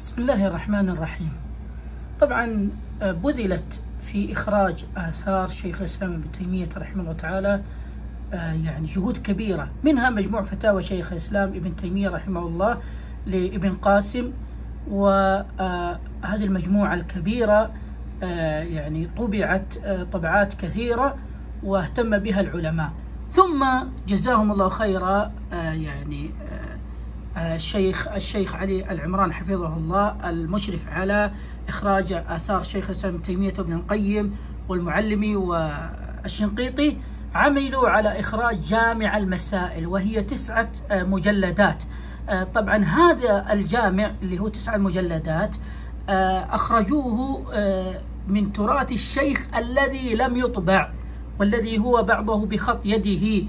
بسم الله الرحمن الرحيم. طبعا بذلت في إخراج آثار شيخ الإسلام ابن تيمية رحمه الله تعالى يعني جهود كبيرة. منها مجموع فتاوى شيخ الإسلام ابن تيمية رحمه الله لابن قاسم وهذه المجموعة الكبيرة يعني طبعت طبعات كثيرة واهتم بها العلماء. ثم جزاهم الله خيرا يعني الشيخ الشيخ علي العمران حفظه الله المشرف على إخراج آثار شيخ الإسلام ابن تيمية وابن القيم والمعلمي والشنقيطي عملوا على إخراج جامع المسائل وهي تسعة مجلدات. طبعا هذا الجامع اللي هو تسعة مجلدات أخرجوه من تراث الشيخ الذي لم يطبع والذي هو بعضه بخط يده.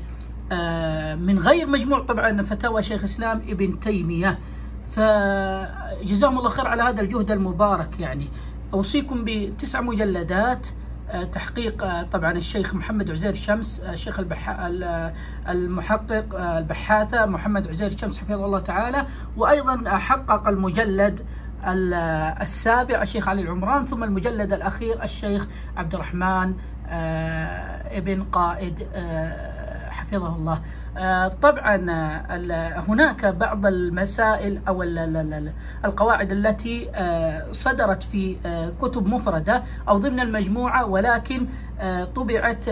من غير مجموع طبعا فتاوى شيخ الاسلام ابن تيمية. فجزاهم الله خير على هذا الجهد المبارك يعني. أوصيكم بتسع مجلدات تحقيق طبعا الشيخ محمد عزير شمس الشيخ البح... المحقق البحاثة محمد عزير شمس حفظه الله تعالى. وأيضا حقق المجلد السابع الشيخ علي العمران ثم المجلد الأخير الشيخ عبد الرحمن ابن قائد حفظه الله. طبعا هناك بعض المسائل أو القواعد التي صدرت في كتب مفردة أو ضمن المجموعة ولكن طبعت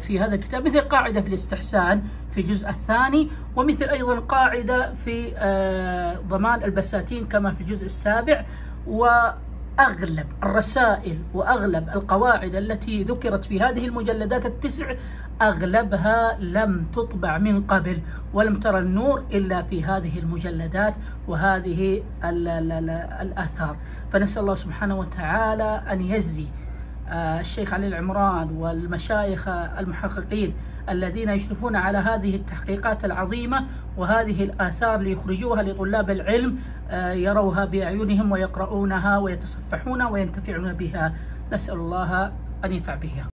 في هذا الكتاب مثل قاعدة في الاستحسان في الجزء الثاني ومثل أيضا قاعدة في ضمان البساتين كما في الجزء السابع و أغلب الرسائل وأغلب القواعد التي ذكرت في هذه المجلدات التسع أغلبها لم تطبع من قبل ولم ترى النور إلا في هذه المجلدات وهذه الآثار. فنسأل الله سبحانه وتعالى أن يجزي الشيخ علي العمران والمشايخ المحققين الذين يشرفون على هذه التحقيقات العظيمة وهذه الآثار ليخرجوها لطلاب العلم يروها بأعينهم ويقرؤونها ويتصفحون وينتفعون بها. نسأل الله أن ينفع بها.